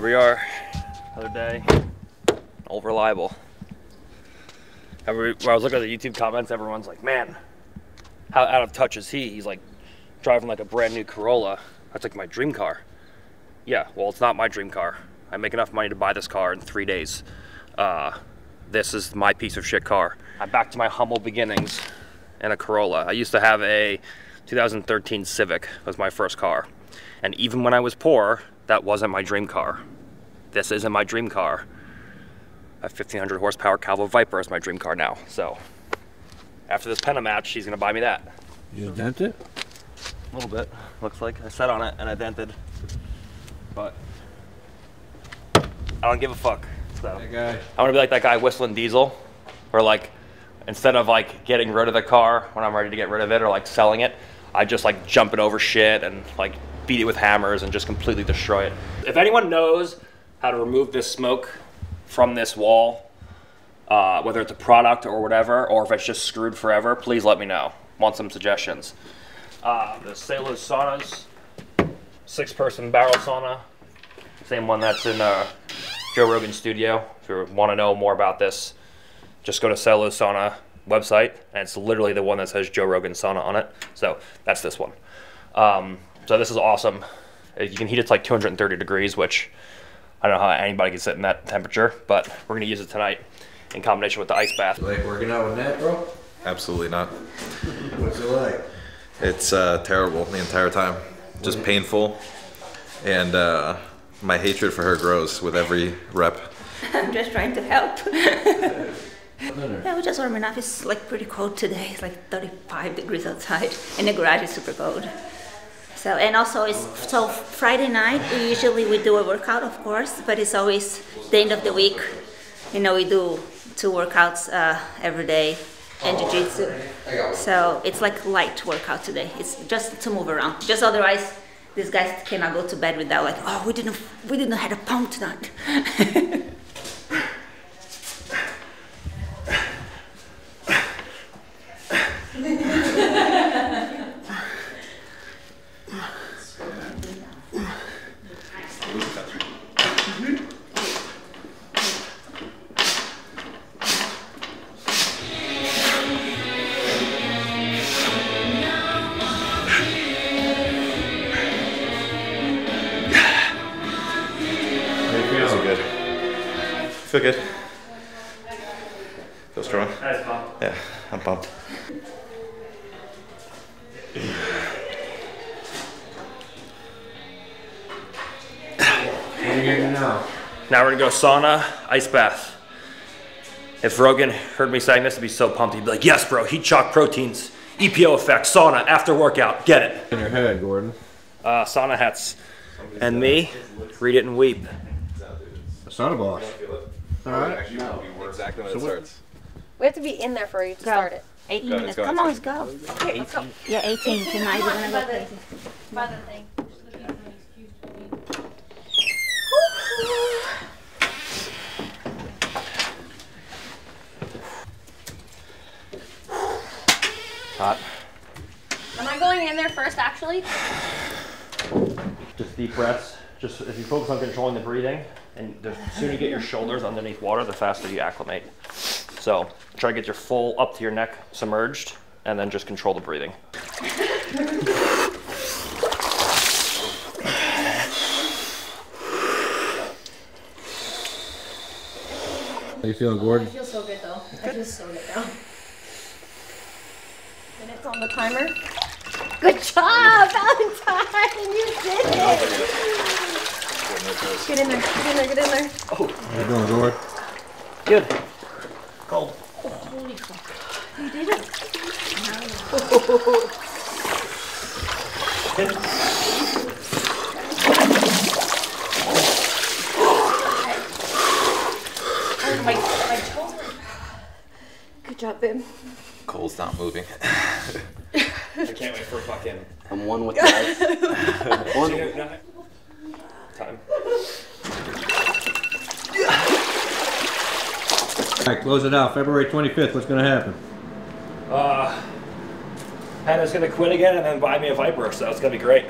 Here we are, another day. Old reliable. Every, when I was looking at the YouTube comments, everyone's like, man, how out of touch is he? He's like driving like a brand new Corolla. That's like my dream car. Yeah, well, it's not my dream car. I make enough money to buy this car in three days. Uh, this is my piece of shit car. I'm back to my humble beginnings in a Corolla. I used to have a 2013 Civic was my first car. And even when I was poor, that wasn't my dream car. This isn't my dream car. A 1500 horsepower Calvo Viper is my dream car now. So after this Pena match, she's gonna buy me that. You dent it? A little bit, looks like. I sat on it and I dented. But I don't give a fuck. So. I want to be like that guy WhistlinDiesel, where like instead of like getting rid of the car when I'm ready to get rid of it or like selling it, I just like jump it over shit and like beat it with hammers and just completely destroy it. If anyone knows how to remove this smoke from this wall, uh, whether it's a product or whatever, or if it's just screwed forever, please let me know. Want some suggestions? Uh, the Sailor Saunas, six-person barrel sauna, same one that's in uh, Joe Rogan's studio. If you want to know more about this, just go to Cello Sauna website, and it's literally the one that says Joe Rogan Sauna on it. So that's this one. Um, so this is awesome. Uh, You can heat it to like 230 degrees, which I don't know how anybody can sit in that temperature, but we're gonna use it tonight in combination with the ice bath. Like working out with Nat, bro? Absolutely not. What's it like? It's uh, terrible the entire time. Just painful. And uh, my hatred for her grows with every rep. I'm just trying to help. yeah, we're just warming up. It's like pretty cold today. It's like 35 degrees outside, and the garage is super cold. So and also it's so Friday night. We usually we do a workout, of course, but it's always the end of the week. You know, we do two workouts uh, every day and jiu-jitsu. So it's like light workout today. It's just to move around. Just otherwise, these guys cannot go to bed without like, oh, we didn't we didn't have a pump tonight. Feel good. Feel strong? Nice. Yeah, I'm pumped. What are you getting now? Now we're gonna go sauna, ice bath. If Rogan heard me saying this, he'd be so pumped. He'd be like, "Yes, bro, heat shock proteins, EPO effect, sauna after workout, get it." In your head, Gordon. Uh, sauna hats, and me, read it and weep. That's not a boss. Alright. Exactly when it starts. We have to be in there for you to start it. 18 Go, minutes. let's go, Come on, let's go. Yeah, 18 tonight. We're gonna go crazy. By the thing. Hot. Am I going in there first, actually? Just deep breaths. Just if you focus on controlling the breathing, and the sooner you get your shoulders underneath water, the faster you acclimate. So try to get your full up to your neck submerged, and then just control the breathing. How you feeling, Gordon? I feel so good though. I feel so good now. Minutes on the timer. Good job, Valentine! You did it! Get in there, get in there, get in there. Oh. How you doing, Gordon? Good. Cold. Holy fuck. You did it. Oh, my, my toes are- Good job, babe. Cole's not moving. I can't wait for fucking I'm one with life. one. time. Alright, close it out. February 25th, what's gonna happen? Uh, Hannah's gonna quit again and then buy me a Viper, so it's gonna be great.